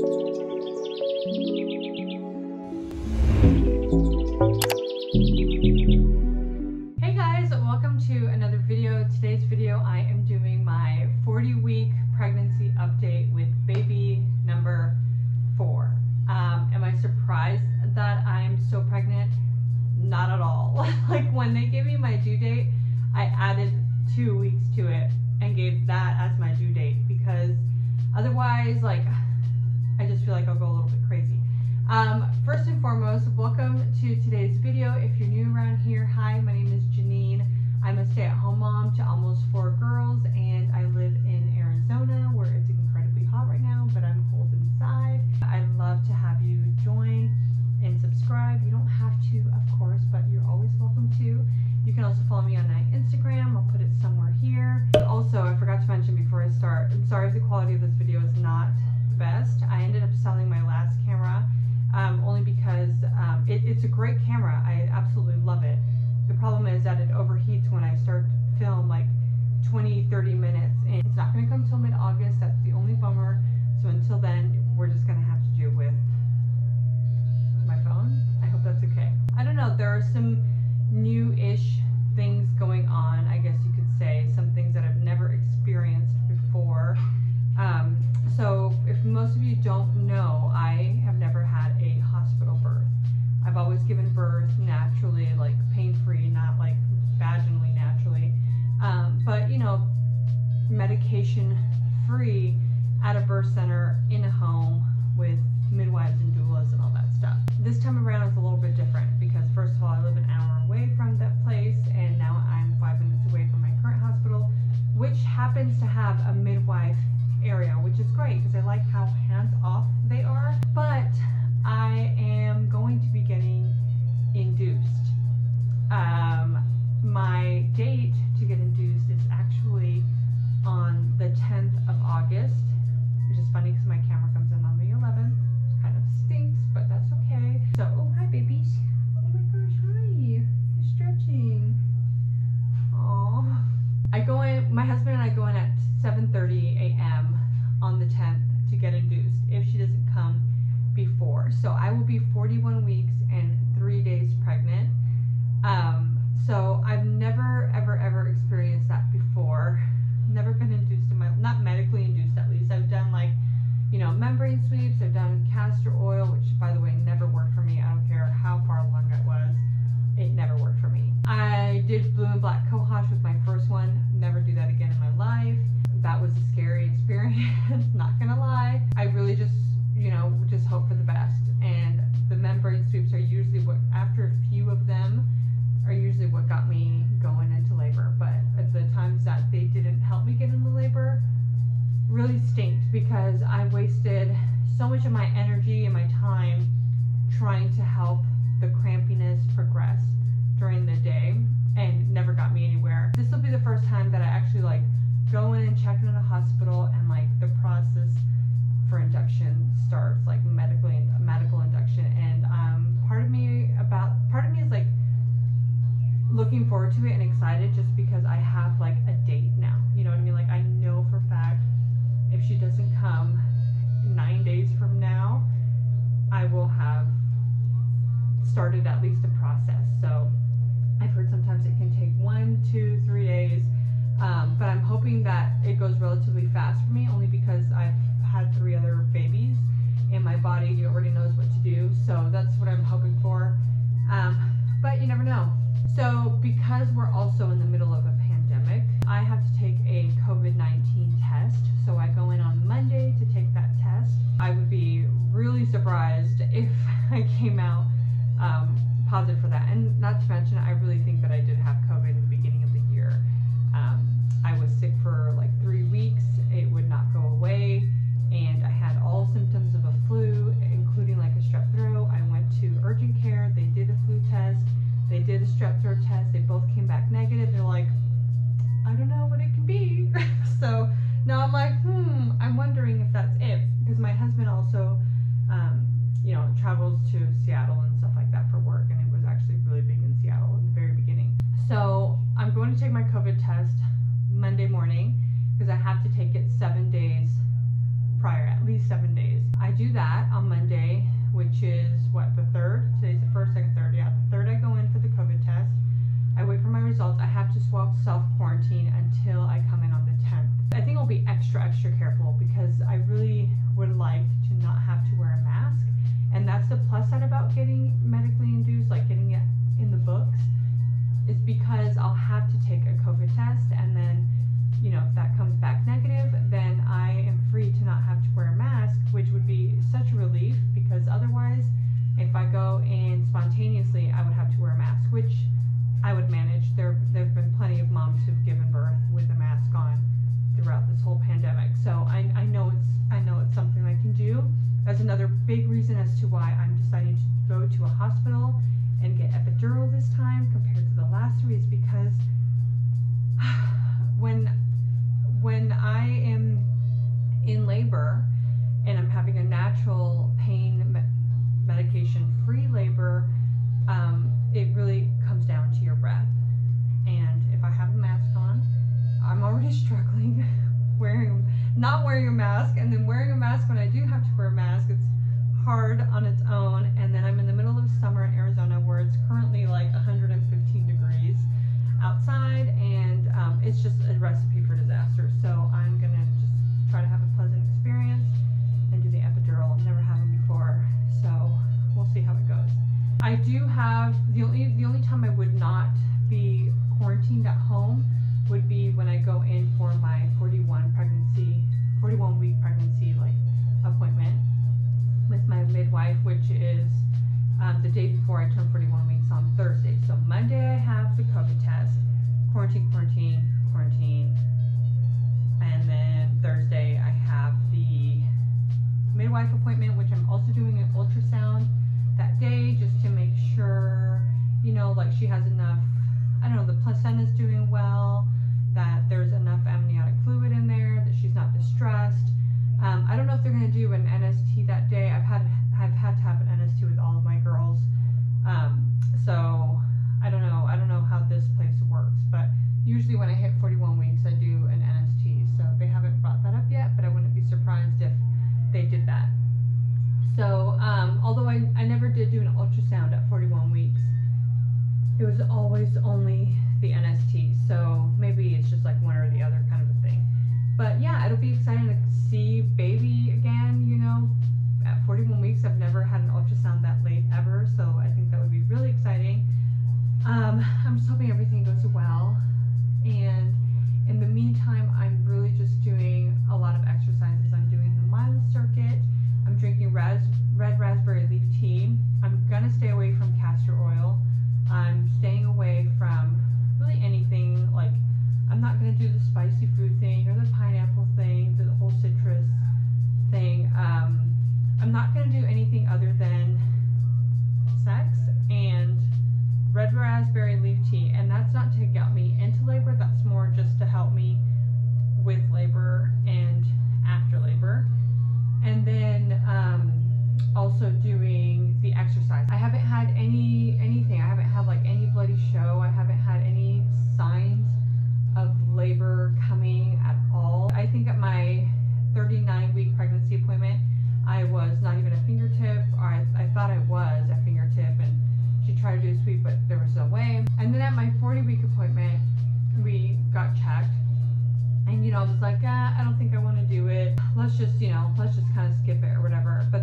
Hey guys, welcome to another video. Today's video I am doing my 40 week pregnancy update with baby number four. Um, am I surprised that I'm so pregnant? Not at all. like when they gave me my due date, I added two weeks to it and gave that as my due date because otherwise like I just feel like I'll go a little bit crazy. Um, first and foremost, welcome to today's video. If you're new around here, hi, my name is Jeannine. I'm a stay-at-home mom to almost four girls, and I live in Arizona where it's incredibly hot right now, but I'm cold inside. I'd love to have you join and subscribe. You don't have to, of course, but you're always welcome to. You can also follow me on my Instagram. I'll put it somewhere here. Also, I forgot to mention before I start, I'm sorry if the quality of this video There are some new-ish things going on. I guess you could say some things that I've never experienced before. Um, so if most of you don't know, I have never had a hospital birth. I've always given birth naturally, like pain-free, not like vaginally naturally. Um, but you know, medication-free at a birth center in a home with midwives and doulas and all that stuff. This time around is a little bit different because first of all, I live an hour away from that place and now I'm five minutes away from my current hospital, which happens to have a midwife area, which is great because I like how hands off they are. But I am going to be getting induced. Um, my date much of my energy and my time trying to help positive for that. And not to mention, I really think that I did have COVID in the beginning of the year. Um, I was sick for like three weeks. It would not go away. And I had all symptoms of a flu, including like a strep throat. I went to urgent care. They did a flu test. They did a strep throat test. They both came back negative. They're like, I don't know what it can be. so now I'm like, hmm, I'm wondering if that's it. Because my husband also, um, you know, travels to Seattle and stuff like that for work. And it was actually really big in Seattle in the very beginning. So I'm going to take my COVID test Monday morning because I have to take it 7 do that on Monday, which is what the third. Today's the first, second, third. Yeah, the third I go in for the COVID test. I wait for my results. I have to swap self quarantine until I come in on the 10th. I think I'll be extra, extra careful because I really would like to not have to wear a mask. And that's the plus side about getting medically induced, like getting it in the books, is because I'll have to take a COVID test and then, you know, if that comes back negative, then I am free to not have to wear a mask, which would be such a relief because otherwise, if I go in spontaneously, I would have to wear a mask, which I would manage. There, there wearing a mask and then wearing a mask when I do have to wear a mask it's hard on its own. And then I'm in the middle of summer in Arizona where it's currently like 115 degrees outside and um, it's just a recipe for disaster. So I'm gonna just try to have a pleasant experience and do the epidural. Never had one before so we'll see how it goes. I do have the only the only time I would not be quarantined at home would be when I go in for my 41 pregnancy 41 week pregnancy like appointment with my midwife which is um, the day before I turn 41 weeks on Thursday. So Monday I have the COVID test quarantine quarantine quarantine. And then Thursday I have the midwife appointment which I'm also doing an ultrasound that day just to make sure, you know, like she has enough, I don't know, the placenta's doing well, I'm not gonna do anything other than sex and red raspberry leaf tea, and that's not to get me into labor. That's more just to help me with labor and after labor and then um, also doing the exercise. I haven't had any anything. I haven't had like any bloody show. I haven't had any signs of labor coming at all. I think at my 39 week pregnancy appointment, I was not even a fingertip, or I, I thought I was a fingertip, and she tried to do a sweep, but there was no way. And then at my 40 week appointment, we got checked and you know, I was like, ah, I don't think I want to do it. Let's just, you know, let's just kind of skip it or whatever. But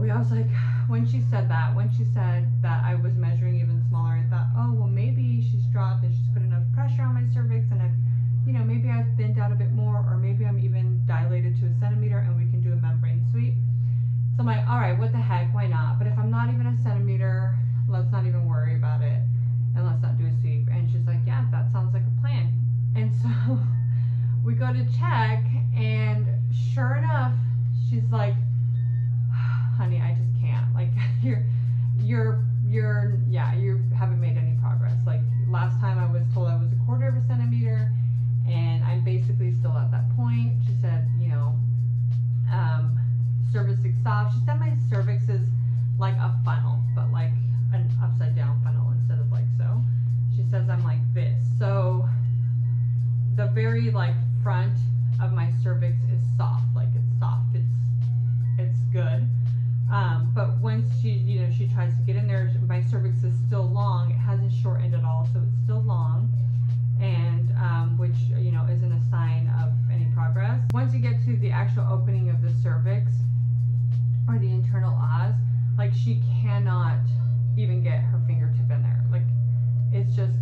know, I was like, when she said that, when she said that I was measuring even smaller, I thought, oh, well, maybe she's dropped and she's put enough pressure on my cervix and I've, you know, maybe I've thinned out a bit more or maybe I'm even dilated to a centimeter and we can do a membrane sweep. So I'm like, all right, what the heck, why not? But if I'm not even a centimeter, let's not even worry about it and let's not do a sweep. And she's like, yeah, that sounds like a plan. And so we go to check, and sure enough, she's like, front of my cervix is soft, like it's soft, it's it's good. Um, but once she, you know, she tries to get in there, my cervix is still long. It hasn't shortened at all, so it's still long, and um, which you know isn't a sign of any progress. Once you get to the actual opening of the cervix or the internal os, like she cannot even get her fingertip in there. Like it's just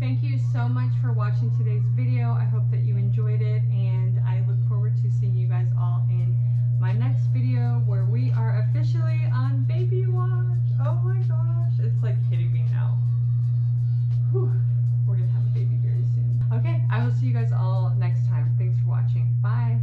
Thank you so much for watching today's video. I hope that you enjoyed it and I look forward to seeing you guys all in my next video where we are officially on baby watch. Oh my gosh, it's like hitting me now. Whew. We're gonna have a baby very soon. Okay, I will see you guys all next time. Thanks for watching. Bye.